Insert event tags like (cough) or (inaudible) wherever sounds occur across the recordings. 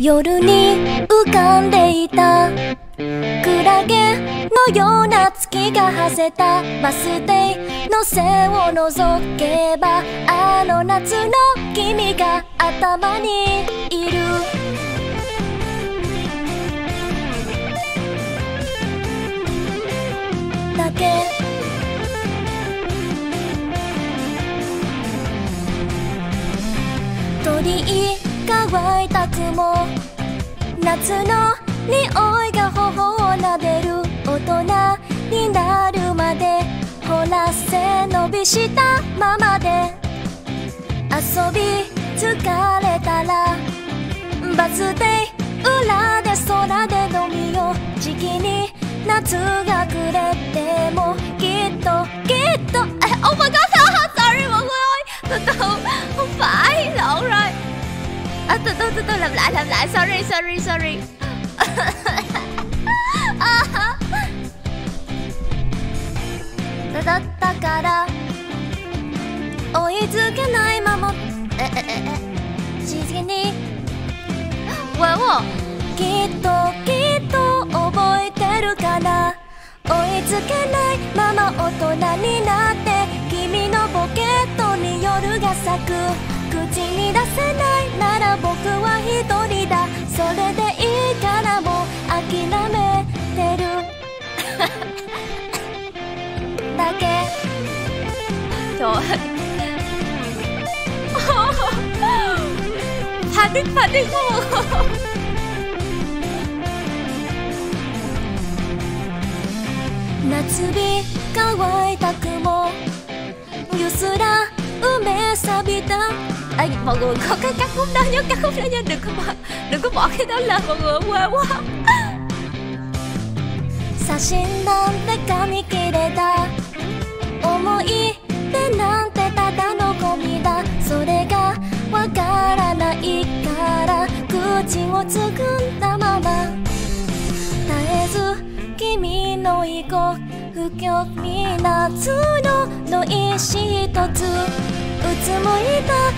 夜に浮かんでいた。クラゲのような月が馳せた。バス停の背を覗けばあの夏の君が頭にいる。だけ。鳥居乾いた雲夏の匂いが頬を撫でる大人になるまでほら背伸びしたままで。遊び疲れたらバス停裏で空で飲みよう。時期に夏が暮れてもきっときっと。Oh my god sorry mọi người ơi từ từ à, từ từ từ từ làm lại làm lại sorry sorry sorry. だ (laughs) だったから追いつけないままええええ時期に。quên quá きっときっと覚えてるかな。追いつけないまま大人になって君のポケットに夜が咲く。口に出せないら僕は一人だ。それでいいからもう諦めてる。(laughs) だけ。trời ơi panic panic quá 夏日乾いた mọi người có cái cắt khúc đó nhớ cắt khúc đó nha đừng có bỏ đừng có bỏ cái đó lên mọi người quê quá 写真なんて紙切れだ思い出なんてただのゴミだそれがわからないから口をつぐんだまま絶えず君の以後不況に夏のの石一つうつむいた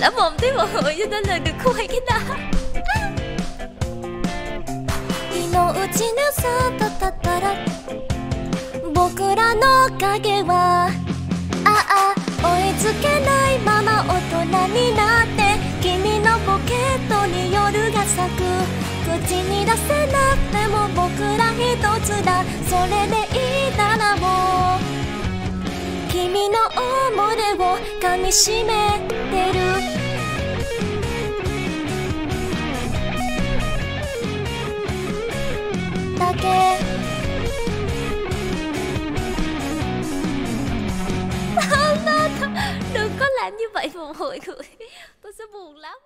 lỡ mồm tí mọi người cho nên là đừng quay cái đó 日のうちにさと立ったら僕らの影はああ追いつけないまま大人になって君のポケットに夜が咲く口に出せなくても僕ら一つだそれでいいならもう君の思い出を噛みしめてるだけ đừng có làm như vậy mọi người tôi sẽ buồn lắm